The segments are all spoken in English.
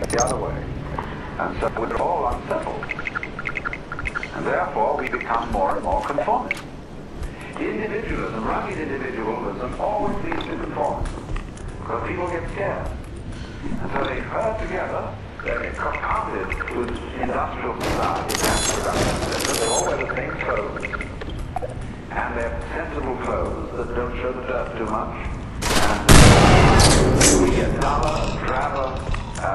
the other way. And so we're all unsettled. And therefore we become more and more conformist. Individualism, rugged individualism, always leads to conformism. Because people get scared. And so they herd together, they're compounded with industrial society and production. They all wear the same clothes. And they're sensible clothes that don't show the dirt too much. And we get duller drabber,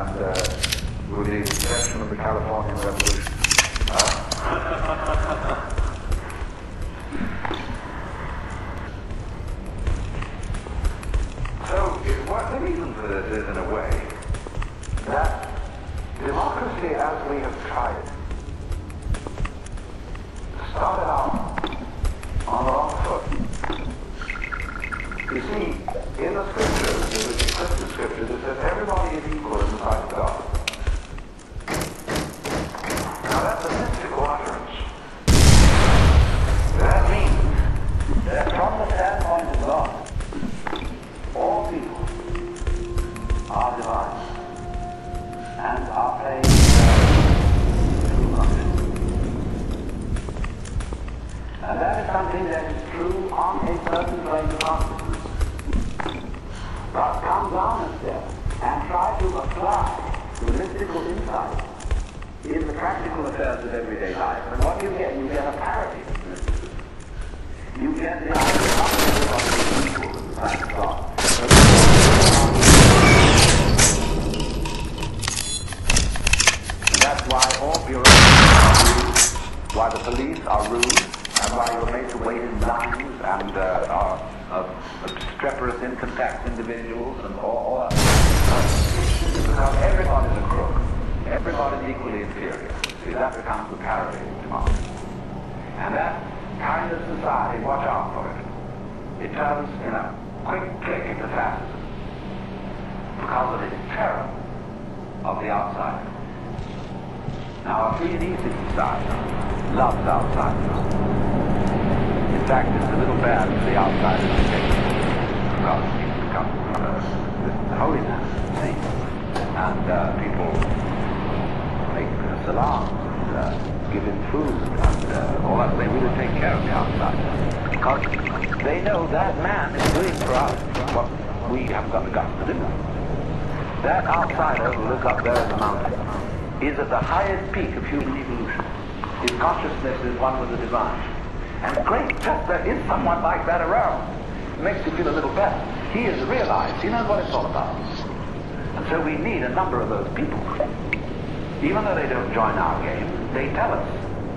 and uh, with the exception of the Californian Revolution. And are playing function. And that is something that is true on a certain plane of consciousness. But come down a step and try to apply the mystical insight in the practical affairs of everyday life. And what you get, you get a mysticism. You get the idea of everybody equal in the sight of God. And that's why all bureaucracies are rude, why the police are rude, and why you're made to wait in lines and uh, are uh, obstreperous income tax individuals and all, all that. Because everybody's a crook. Everybody's equally inferior. See, that becomes parody of democracy. And that kind of society, watch out for it. It turns in a quick click into fascism because of its terror of the outsider. Now, and easy society loves outsiders. In fact, it's a little bad for the outsiders to take because people become uh, see? And uh, people make uh, and uh, give him food and uh, all that. They really take care of the outsider. Because they know that man is doing for us what we haven't got the guts to do. That outsider who lives up there in the mountain is at the highest peak of human evolution. His consciousness is one with the divine. And great, just there is someone like that around. It makes you feel a little better. He has realized, he knows what it's all about. And so we need a number of those people. Even though they don't join our game, they tell us,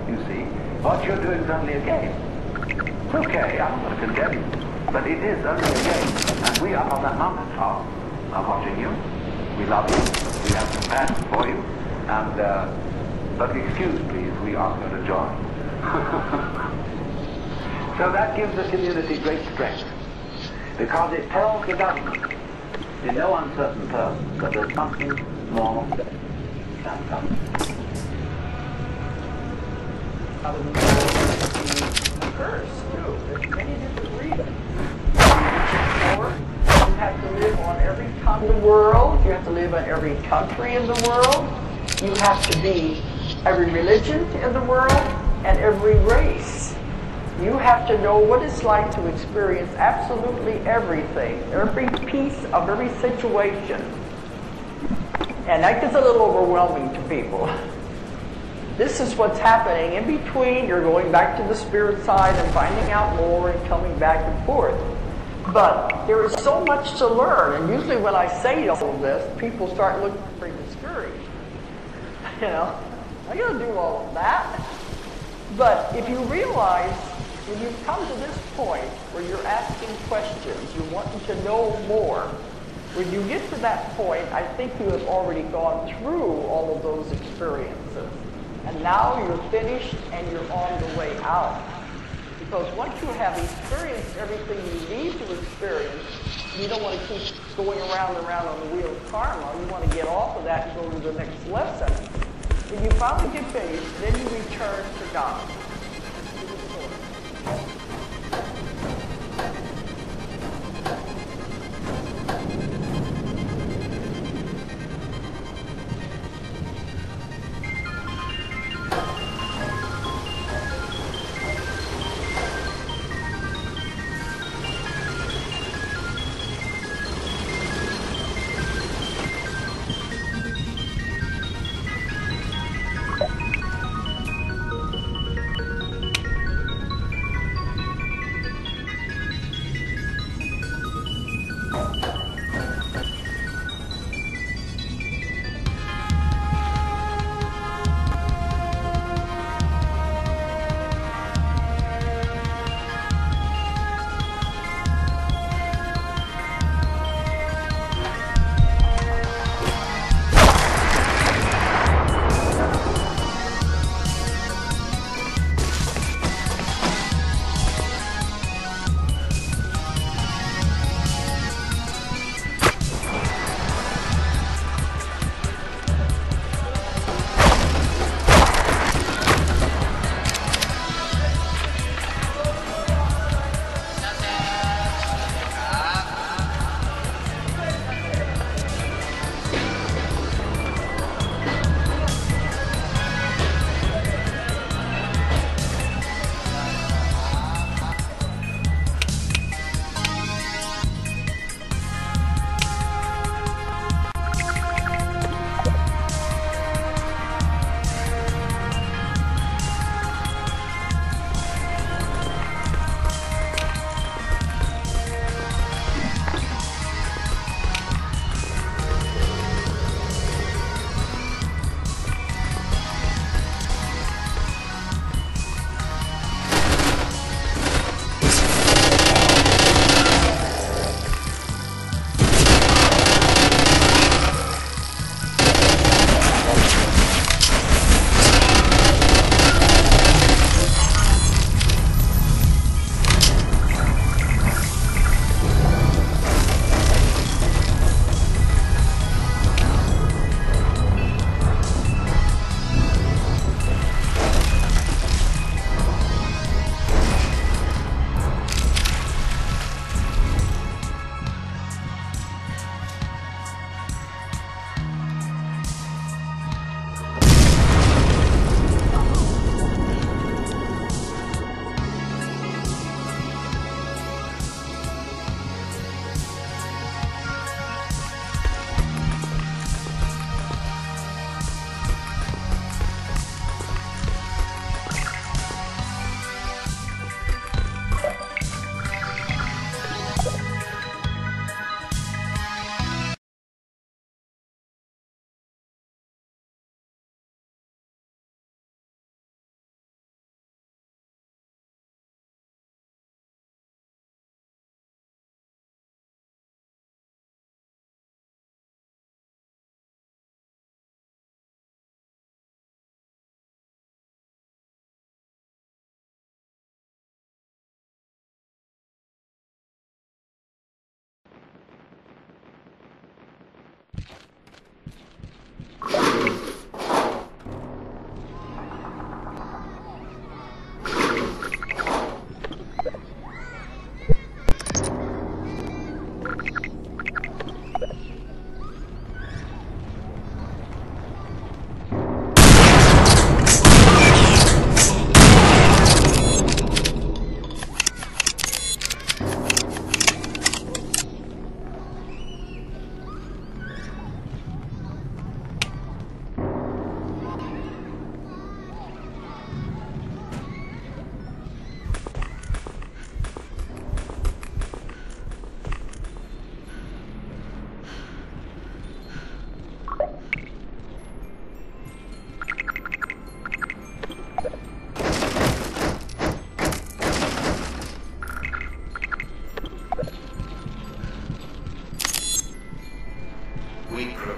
you see, what you're doing is only a game. Okay, I'm not going to condemn you. But it is only a game. And we are on that mountain top are watching you. We love you. We have compassion for you. And, uh, but excuse please, we aren't going to join. so that gives the community great strength. Because it tells the government in no uncertain terms that there's something more can come. Curse, too. There's many different reasons. You have to live on every tongue in the world. You have to live in every country in the world. You have to be every religion in the world and every race. You have to know what it's like to experience absolutely everything, every piece of every situation. And that gets a little overwhelming to people. This is what's happening in between. You're going back to the spirit side and finding out more and coming back and forth. But there is so much to learn. And usually when I say all this, people start looking pretty discouraged. You know, I gotta do all of that. But if you realize when you've come to this point where you're asking questions, you're wanting to know more, when you get to that point, I think you have already gone through all of those experiences. And now you're finished and you're on the way out. Because once you have experienced everything you need to experience, you don't want to keep going around and around on the wheel of karma. You want to get off of that and go to the next lesson. When you finally get finished, then you return to God.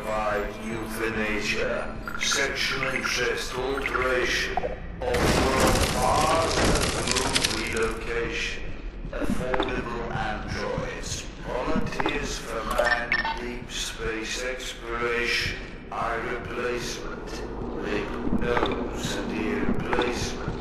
provide euthanasia, sexual interest alteration, off-world relocation, affordable androids, volunteers for manned deep space exploration, eye replacement, big nose and ear replacement.